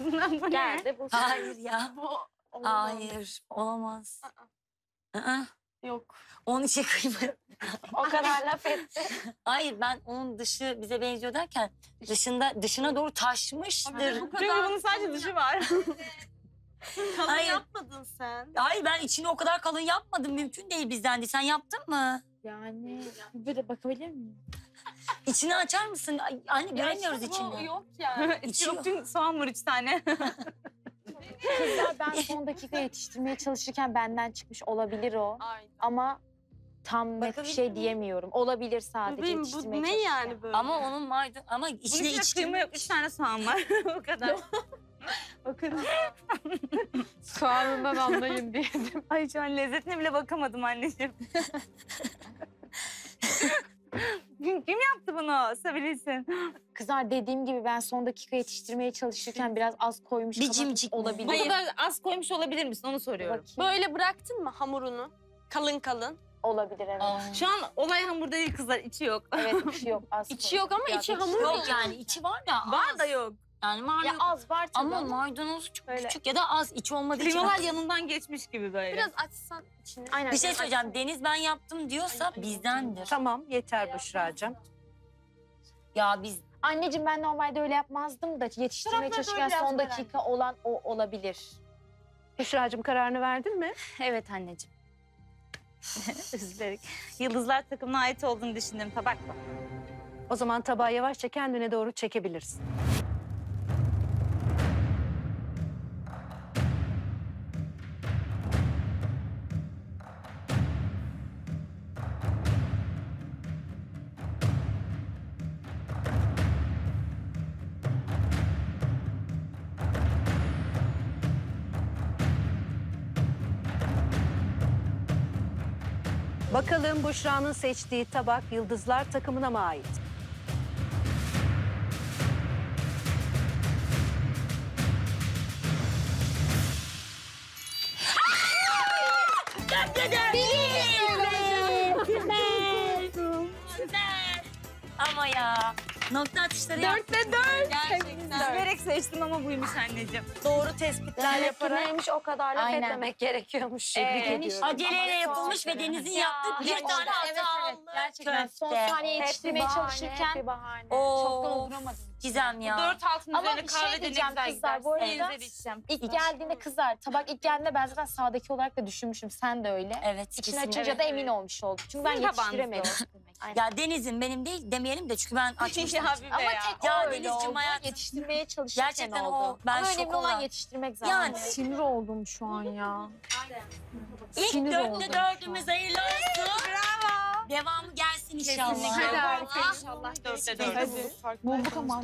Bu ne? Geldi bu. Hayır ya. Bu olamaz. Hayır. Olamaz. Aa. Yok. Onun için kıyma. O kadar laf etti. Hayır ben onun dışı bize benziyor derken dışında dışına doğru taşmıştır. Bu kadar. Çünkü bunun sadece dışı var. Kalın Hayır. yapmadın sen. Hayır ben içini o kadar kalın yapmadım. Mümkün değil bizden de. Sen yaptın mı? Yani böyle bakabilir miyim? İçini açar mısın? Ay, Anne göremiyoruz Bu içini. Yok yani. İçi Yok çünkü soğan var üç tane. Kızlar ben son dakika yetiştirmeye çalışırken benden çıkmış olabilir o. Aynen. Ama tam net bir Bakabilir şey miyim? diyemiyorum. Olabilir sadece Bebeğim bu yetiştirmeye ne çalışırken. yani böyle? Ama onun maydanoz ama Bunun içine içinde içki kıyma yok. Üç tane soğan var. o kadar. o kadar. Soğanından anlayın diye. Ay şu an lezzetine bile bakamadım anneciğim. Bunu? Söylesin. Kızlar dediğim gibi ben son dakika yetiştirmeye çalışırken biraz az koymuş Bir cimcik olabilir. Bu kadar az koymuş olabilir misin? Onu soruyorum. Bakayım. Böyle bıraktın mı hamurunu? Kalın kalın. Olabilir evet. Aa. Şu an olay hamurda değil kızlar. içi yok. Evet içi yok az İçi koy. yok ama Biraz içi içi hamur Yok yani içi var da az. Var da yok. Yani var Ya yok. az var tabii Ama ama. maydanoz çok Böyle. küçük ya da az içi olmadığı için. Kıymalar yanından geçmiş gibi böyle. Biraz açsan içini. Aynen. Bir şey söyleyeceğim. Deniz ben yaptım diyorsa bizdendir. Tamam yeter Büşra'cığım. Ya biz Anneciğim ben normalde öyle yapmazdım da yetiştirmeye çalışırken böyle son biraz dakika olan o olabilir. Büşra'cığım kararını verdin mi? evet anneciğim. Üzülerek. Yıldızlar takımına ait olduğunu düşündüm tabak bu. O zaman tabağı yavaşça kendine doğru çekebilirsin. Bakalım Büşra'nın seçtiği tabak Yıldızlar takımına mı ait? Ama ya nokta atışları. Dörtte dört. Gerçekten. Üzülerek seçtim ama buymuş anneciğim. Doğru tespitler Demek ki yaparak neymiş o kadar laf Aynen. etmemek gerekiyormuş. Tebrik Ee, ediyorum. Aceleyle yapılmış ve Deniz'in Ya, yaptığı bir evet, tane evet, hata evet, aldı. Gerçekten son Köfte. saniye yetiştirmeye bahane, çalışırken hep bir bahane. Oo. çok dolduramadım. Gizem ya. Dört altın Ama üzerine bir şey kahve de ne diyeceğim güzel kızlar, bu arada- En güzel içeceğim. İlk geldiğinde kızlar, tabak ilk geldiğinde ben zaten sağdaki olarak da düşünmüşüm. Sen de öyle. Evet İçini kesinlikle. açınca da emin olmuş oldum. Çünkü ben Sizin tabağınız yetiştiremedim. Ya Deniz'in benim değil demeyelim de çünkü ben açmıştım. Ya bir Ama ya. tek Ya o öyle Denizciğim oldu. hayatım. Yetiştirmeye çalışırken Gerçekten oldu. o, ben Ama şok önemli olan olan. yetiştirmek zaten. Yani Sinir oldum şu an ya. ilk Sinir dörtte dördümüz hayırlı olsun. Bravo. Devamı gelsin inşallah. Kesinlikle. Hadi İnşallah. İnşallah. Dörtte dört. Hadi. Bulduk ama.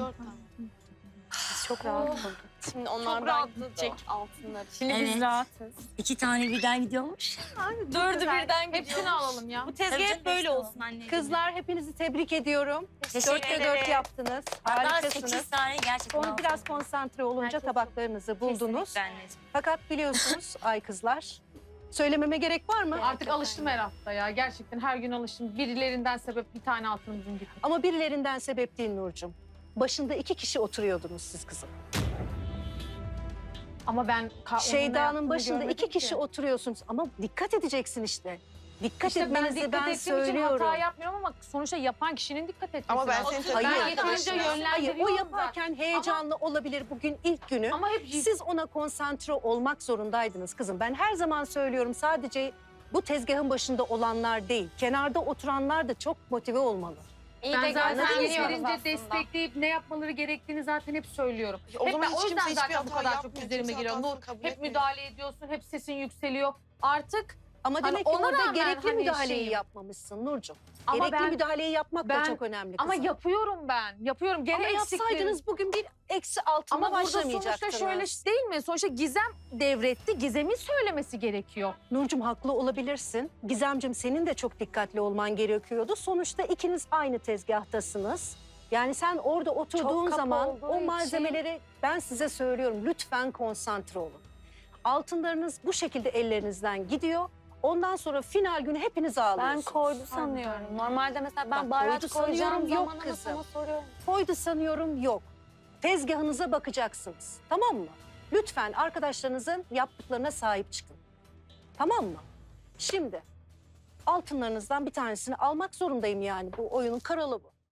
Biz çok rahat bulduk. Şimdi Çok onlardan rahatladı. gidecek altınlar. Şimdi Evet. biz rahatız. İki tane birden gidiyormuş. Dördü birden gidiyor. Hepsini alalım ya. Bu tezgah hep böyle olsun anneciğim. Kızlar hepinizi tebrik ediyorum. Teşekkür Dörtte dört yaptınız. Hatta Harikasınız. sekiz tane gerçekten. Sonra biraz konsantre olunca tabaklarınızı buldunuz. Kesinlikle anneciğim. Fakat biliyorsunuz ay kızlar. Söylememe gerek var mı? Artık alıştım her hafta ya. Gerçekten her gün alıştım. Birilerinden sebep bir tane altınımızın gitti. Ama birilerinden sebep değil Nurcum. Başında iki kişi oturuyordunuz siz kızım. Ama ben ka- Şeyda'nın başında iki kişi ki. oturuyorsunuz. Ama dikkat edeceksin işte. Dikkat İşte ben etmenizi dikkat ben, ettiğim için söylüyorum. hata yapmıyorum ama sonuçta yapan kişinin dikkat etmesi Ama ben lazım. seni Hayır. Ben Hayır. yeterince Hayır, o yaparken heyecanlı olabilir bugün ilk günü. Ama hep Siz ona konsantre olmak zorundaydınız kızım. Ben her zaman söylüyorum sadece bu tezgahın başında olanlar değil. Kenarda oturanlar da çok motive olmalı. İyi ben de zaten gözlemliyoruz yeterince aslında. destekleyip ne yapmaları gerektiğini zaten hep söylüyorum. O hep zaman ben, o hiç yüzden kimse hiçbir zaten bu hata kadar çok yapmıyor, üzerime kimse hatasını Nur kabul hep etmiyor. müdahale ediyorsun, hep sesin yükseliyor. Artık Ama Hani demek ki ona orada rağmen gerekli hani müdahaleyi şeyim. yapmamışsın Nurcuğum. Ama gerekli ben müdahaleyi yapmak da ben- çok önemli ama kızım. yapıyorum ben. Yapıyorum. Gene Ama eksiklerim. yapsaydınız bugün bir eksi altına Ama burada sonuçta başlamayacaktınız. şöyle değil mi? Sonuçta Gizem devretti. Gizem'in söylemesi gerekiyor. Nurcum haklı olabilirsin. Gizemcim senin de çok dikkatli olman gerekiyordu. Sonuçta ikiniz aynı tezgahtasınız. Yani sen orada oturduğun kapı zaman olduğu o için- malzemeleri ben size söylüyorum lütfen konsantre olun. Altınlarınız bu şekilde ellerinizden gidiyor. Ondan sonra final günü hepiniz ağlıyorsunuz. Ben koydu sanıyorum. Anladım. Normalde mesela ben Bak, koyacağım yok kızım. Koydu sanıyorum yok. Tezgahınıza bakacaksınız. Tamam mı? Lütfen arkadaşlarınızın yaptıklarına sahip çıkın. Tamam mı? Şimdi altınlarınızdan bir tanesini almak zorundayım yani. Bu oyunun karalı bu.